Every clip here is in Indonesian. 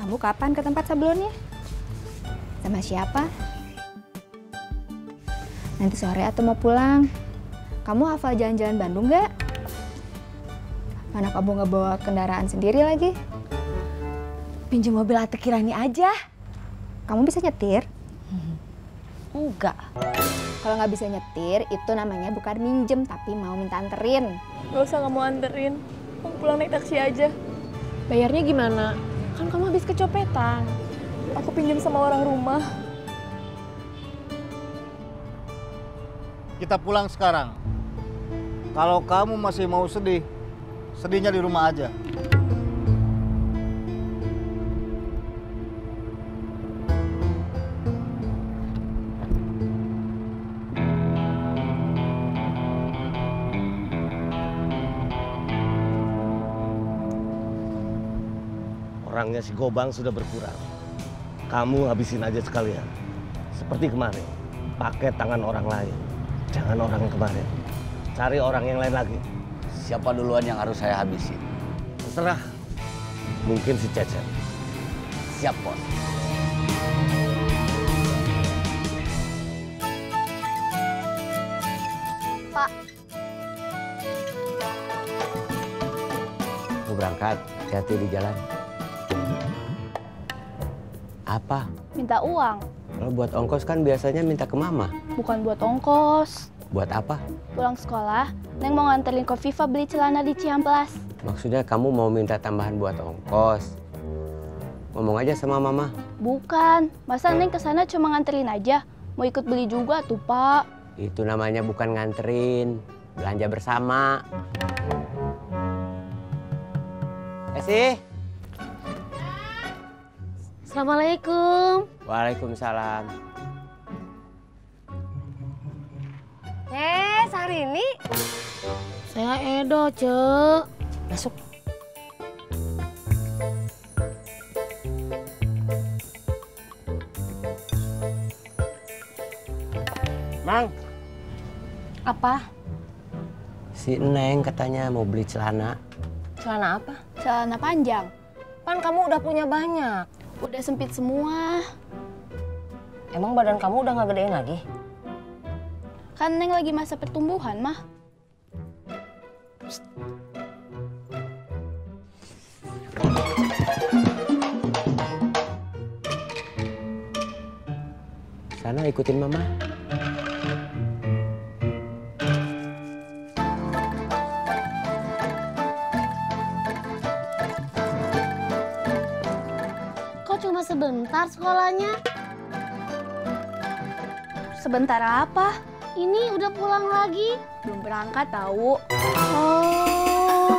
Kamu kapan ke tempat sablonnya? Sama siapa? Nanti sore atau mau pulang? Kamu hafal jalan-jalan Bandung nggak? Mana kamu nggak bawa kendaraan sendiri lagi? Pinjam mobil Ate Kirani aja. Kamu bisa nyetir? Enggak. Kalau nggak bisa nyetir, itu namanya bukan minjem, tapi mau minta anterin. Gak usah nggak mau anterin. Mau pulang naik taksi aja. Bayarnya gimana? Kan kamu habis kecopetan. Aku pinjam sama orang rumah. Kita pulang sekarang. Kalau kamu masih mau sedih, sedihnya di rumah aja. Orangnya si Gobang sudah berkurang. Kamu habisin aja sekalian. Seperti kemarin, pakai tangan orang lain. Jangan orang yang kemarin. Cari orang yang lain lagi. Siapa duluan yang harus saya habisin? Terserah. Mungkin si Cecep. Siap, Bos. Pak, Mau berangkat, hati-hati di jalan. Apa? Minta uang. Kalau buat ongkos kan biasanya minta ke mama. Bukan buat ongkos. Buat apa? Pulang sekolah, Neng mau nganterin ke Viva beli celana di Ciamplas. Maksudnya kamu mau minta tambahan buat ongkos. Ngomong aja sama mama. Bukan. Masa Neng ke sana cuma nganterin aja? Mau ikut beli juga tuh, Pak. Itu namanya bukan nganterin. Belanja bersama. Eh sih. Assalamualaikum. Waalaikumsalam. Eh, Sarini. Saya Edo, Cek. Masuk. Mang, Apa? Si Neng katanya mau beli celana. Celana apa? Celana panjang. Kan kamu udah punya banyak. Udah sempit semua. Emang badan kamu udah nggak gedein lagi? Kan Neng lagi masa pertumbuhan, mah. Sana ikutin mama. Kok cuma sebentar sekolahnya? Sebentar apa? Ini udah pulang lagi. Belum berangkat tahu. Oh.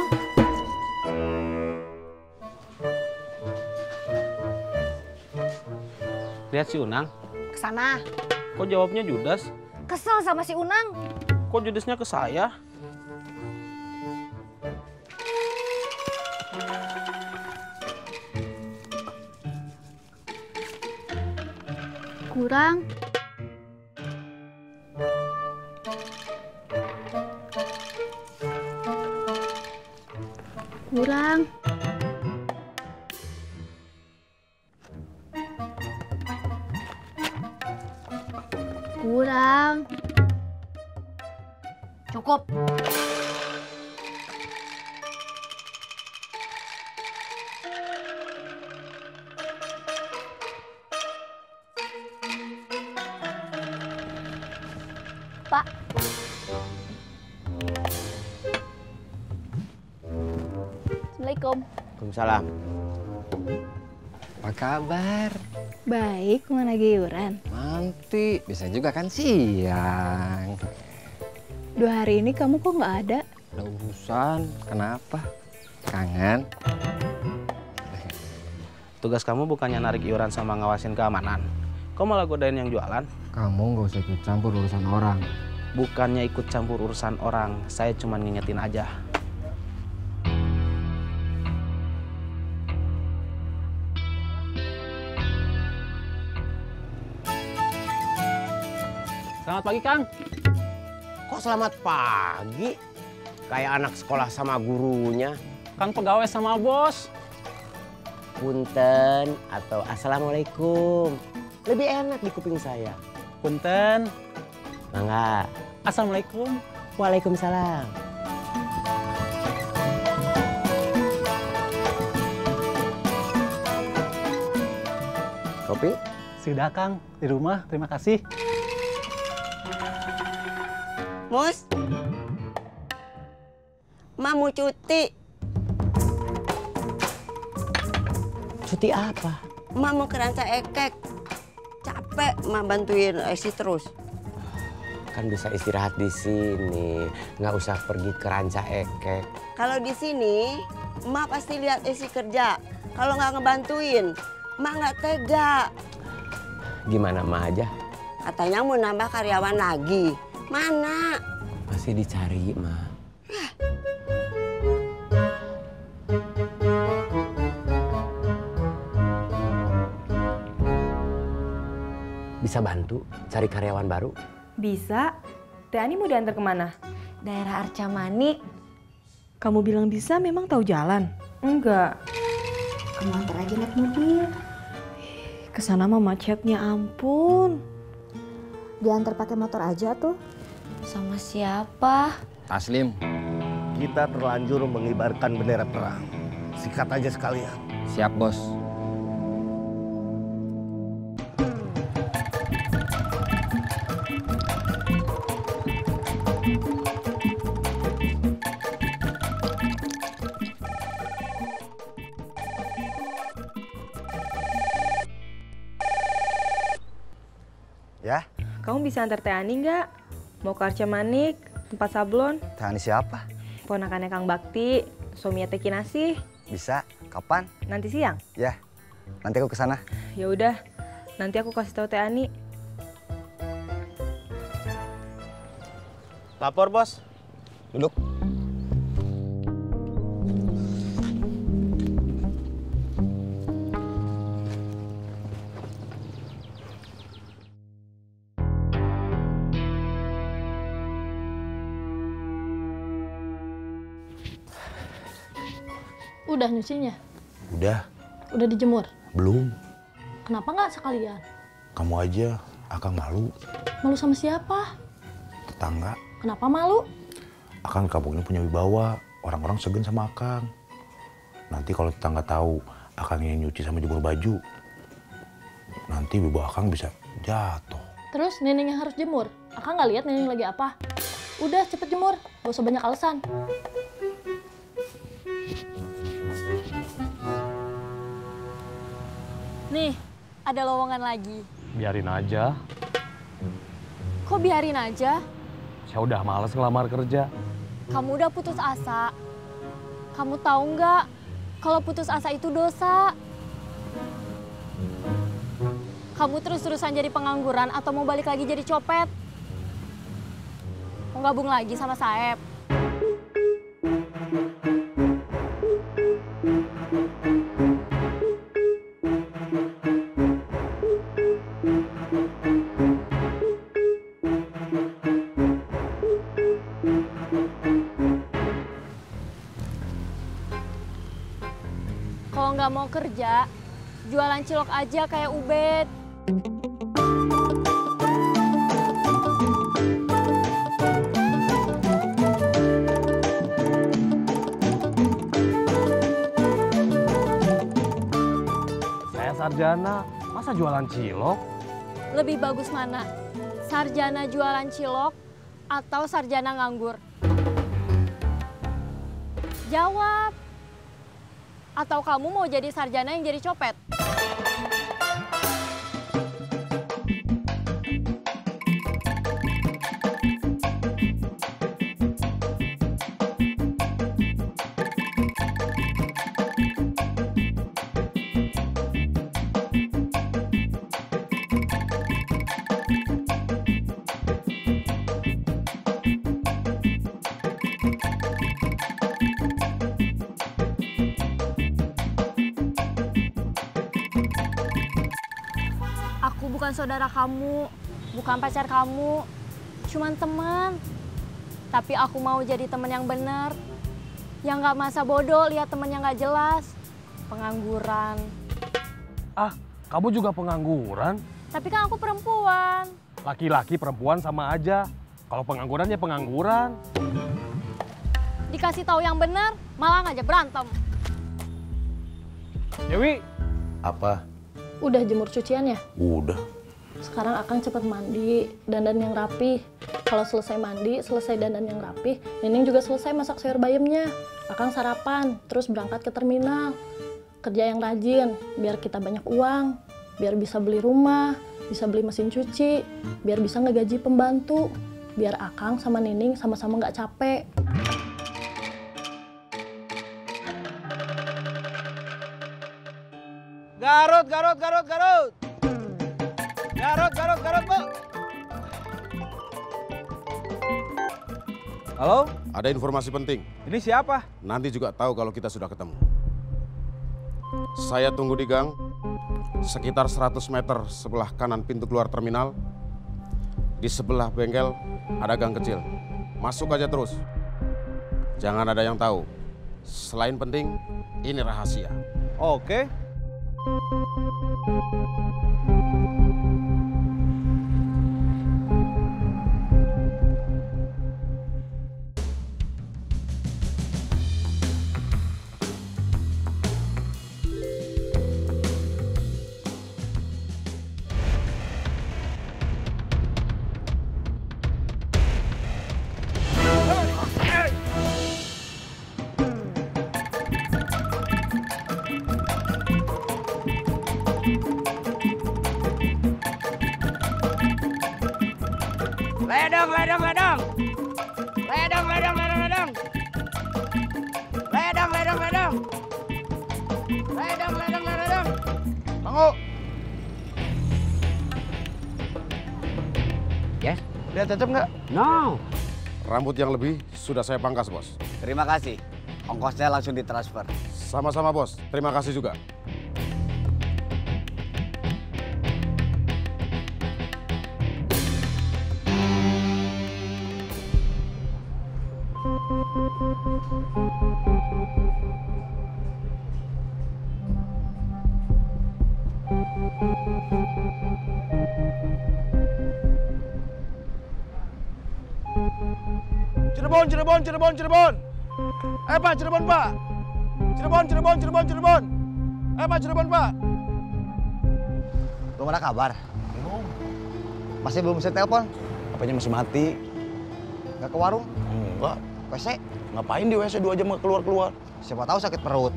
Lihat si Unang, Ke sana. kok jawabnya judes? Kesel sama si Unang. Kok judesnya ke saya? Kurang. Kurang. Kurang. Cukup. Pak, Assalamualaikum. Waalaikumsalam. Apa kabar? Baik, mana iuran? Nanti, bisa juga kan siang. Dua hari ini kamu kok nggak ada? Ada urusan, kenapa? Kangen? Tugas kamu bukannya narik iuran sama ngawasin keamanan. Kok malah godain yang jualan? Kamu nggak usah ikut campur urusan orang. Bukannya ikut campur urusan orang, saya cuma ngingetin aja. Selamat pagi, Kang. Kok selamat pagi? Kayak anak sekolah sama gurunya. Kang pegawai sama bos. Punten atau Assalamualaikum. Lebih enak di kuping saya. Punten. Mangga. Assalamualaikum. Waalaikumsalam. Kopi? Sudah, Kang. Di rumah. Terima kasih. Mus. Ma mau cuti. Cuti apa? Ma mau ke Ranca Ekek. Capek ma bantuin Esi terus. Kan bisa istirahat di sini. Nggak usah pergi ke Ranca Ekek. Kalau di sini, Ma pasti lihat Esi kerja. Kalau nggak ngebantuin, Ma nggak tega. Gimana Ma aja? Katanya mau nambah karyawan lagi. Mana? Masih dicari, Ma. Bisa bantu cari karyawan baru? Bisa. Teh Ani mau diantar ke mana? Daerah Arca Manik. Kamu bilang bisa, memang tahu jalan? Enggak. Kamu antar aja naik mobil. Ke sana mah macetnya ampun. Diantar pakai motor aja tuh. Sama siapa? Taslim, Kita terlanjur mengibarkan bendera perang. Sikat aja sekalian. siap bos. Ya, Kamu bisa antar Teh Ani nggak? Mau ke Arca Manik, tempat sablon, Tani siapa? ponakannya Kang Bakti, suaminya Teh Kinasih. Bisa. Kapan? Nanti siang. Ya, nanti aku ke sana. Ya udah, nanti aku kasih tahu Teh Ani. Lapor, bos. Duduk. Udah nyucinya? Udah, Udah dijemur? belum. Kenapa nggak sekalian? Kamu aja, Akang malu. Malu sama siapa? Tetangga, Kenapa malu? Akang kampung ini punya wibawa. Orang-orang segen sama Akang. Nanti kalau tetangga tahu Akang yang nyuci sama jemur baju, nanti wibawa Akang bisa jatuh. Terus neneng yang harus jemur? Akang nggak lihat neneng lagi apa? Udah cepet jemur, gak usah banyak alasan. Nih, ada lowongan lagi. Biarin aja. Kok biarin aja? Saya udah males ngelamar kerja. Kamu udah putus asa. Kamu tahu nggak kalau putus asa itu dosa? Kamu terus-terusan jadi pengangguran atau mau balik lagi jadi copet? Mau gabung lagi sama Saeb? Jualan cilok aja kayak Ubed. Saya sarjana, masa jualan cilok? Lebih bagus mana? Sarjana jualan cilok atau sarjana nganggur? Jawab. Atau kamu mau jadi sarjana yang jadi copet? Bukan saudara kamu, bukan pacar kamu. cuman teman. Tapi aku mau jadi teman yang benar. Yang nggak masa bodoh lihat temen yang nggak jelas. Pengangguran. Ah, kamu juga pengangguran? Tapi kan aku perempuan. Laki-laki perempuan sama aja. Kalau pengangguran ya pengangguran. Dikasih tahu yang benar, malah ngajak berantem. Dewi. Apa? Udah jemur cucian ya? Udah. Sekarang Akang cepet mandi, dandan yang rapi. Kalau selesai mandi, selesai dandan yang rapi, Nining juga selesai masak sayur bayamnya. Akang sarapan, terus berangkat ke terminal. Kerja yang rajin, biar kita banyak uang, biar bisa beli rumah, bisa beli mesin cuci, biar bisa ngegaji pembantu, biar Akang sama Nining sama-sama nggak capek. Garut, Garut, Garut, Garut. Garut, Garut, Garut, Bu. Halo? Ada informasi penting. Ini siapa? Nanti juga tahu kalau kita sudah ketemu. Saya tunggu di gang, sekitar 100 meter sebelah kanan pintu keluar terminal. Di sebelah bengkel ada gang kecil. Masuk aja terus. Jangan ada yang tahu. Selain penting, ini rahasia. Oke. Ledang, ledang, ledang. Ledang, ledang, ledang, ledang. Ledang, ledang, ledang. Ledang, ledang, ledang, ledang. Bangu. Yes. Lihat cocok nggak? No. Rambut yang lebih sudah saya pangkas, Bos. Terima kasih. Ongkosnya langsung ditransfer. Sama-sama, Bos. Terima kasih juga. Cirebon, Cirebon, Cirebon, Cirebon. Eh Pak, Cirebon Pak. Cirebon, Cirebon, Cirebon, Cirebon. Eh Pak, Cirebon Pak. Belum ada kabar? Belum. Masih belum bisa telepon? Apanya masih mati? Nggak ke warung? Enggak. WC? Ngapain di WC dua jam keluar-keluar? Siapa tahu sakit perut.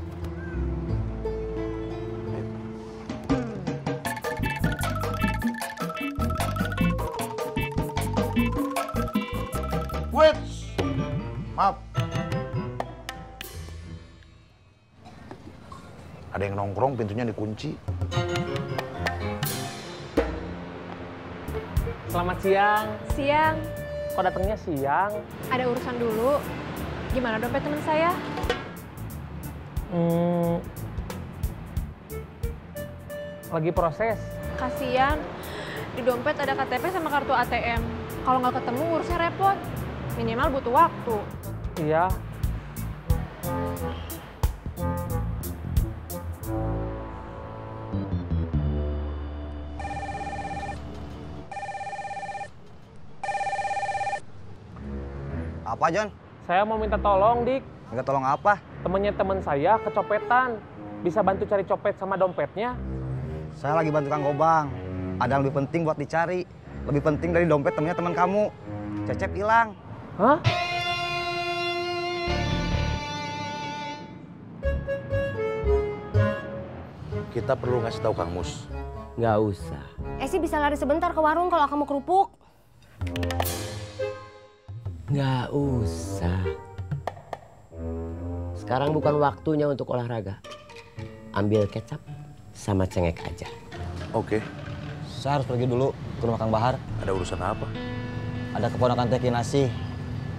Nongkrong, pintunya dikunci. Selamat siang. Siang, Kok datangnya siang? ada urusan dulu. Gimana dompet teman saya? Hmm, lagi proses. Kasian, di dompet ada KTP sama kartu ATM. Kalau nggak ketemu urusnya repot. Minimal butuh waktu. Iya. Apa, John? Saya mau minta tolong, Dik. Minta tolong apa? Temennya teman saya kecopetan. Bisa bantu cari copet sama dompetnya? Saya lagi bantu Kang Gobang. Ada yang lebih penting buat dicari. Lebih penting dari dompet temennya teman kamu. Cecep hilang. Hah? Kita perlu ngasih tahu Kang Mus. Nggak usah. Esi bisa lari sebentar ke warung kalau kamu kerupuk. Nggak usah. Sekarang bukan waktunya untuk olahraga. Ambil kecap sama cengek aja. Oke. Saya harus pergi dulu ke rumah Kang Bahar. Ada urusan apa? Ada keponakan Teh Kinasi.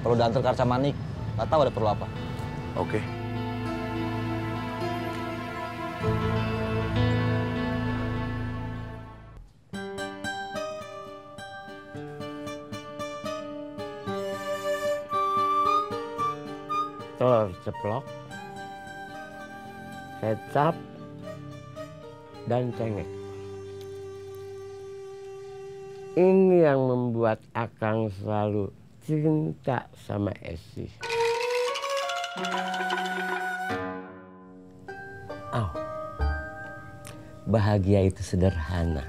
Perlu diantar ke Arca Manik. Nggak tahu ada perlu apa. Oke. telur ceplok, kecap, dan cengek. Ini yang membuat Akang selalu cinta sama Esi. Oh, bahagia itu sederhana.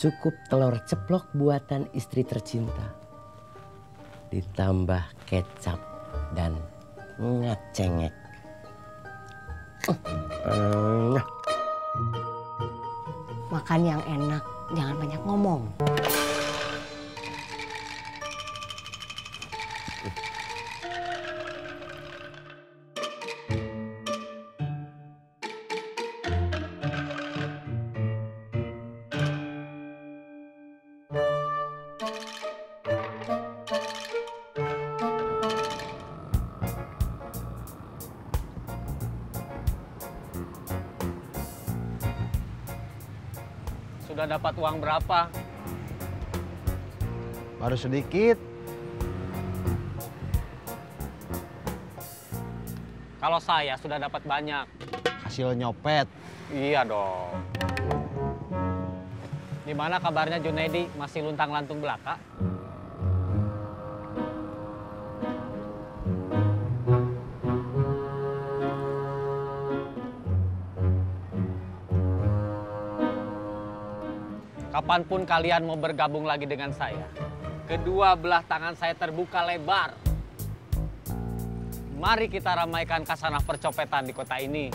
Cukup telur ceplok buatan istri tercinta. Ditambah kecap dan ngacengek. Uh, Makan yang enak, jangan banyak ngomong. Dapat uang berapa? Baru sedikit. Kalau saya sudah dapat banyak. Hasil nyopet. Iya dong. Gimana kabarnya Junedi? Masih luntang-lantung belaka? Kapan pun kalian mau bergabung lagi dengan saya, kedua belah tangan saya terbuka lebar. Mari kita ramaikan kasanah percopetan di kota ini.